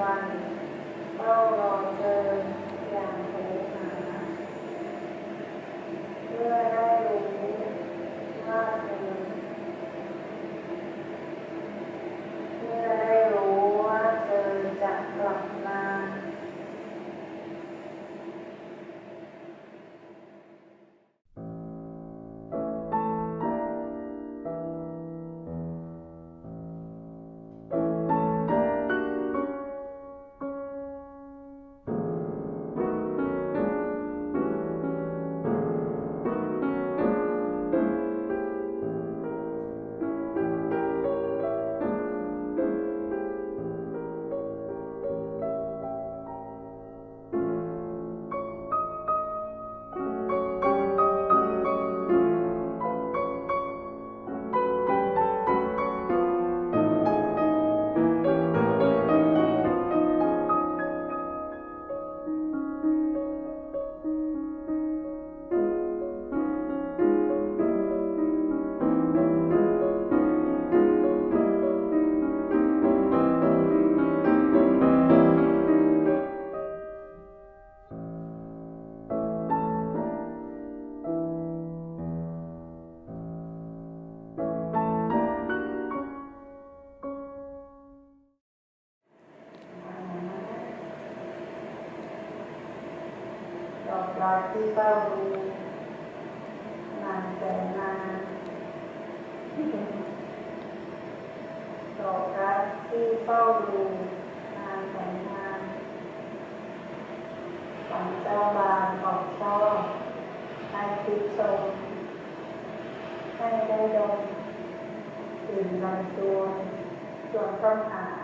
วันเฝ้ารอเธออย่างโหห อกรักที่เฝ้าดูนานแสนนานดอกรักที่เฝ้าดูนานแสนนานฝันเจ้าบานออกช่อให้ติดชมให้ได้ดมกลิ่นลำตัวส่วนต้นหา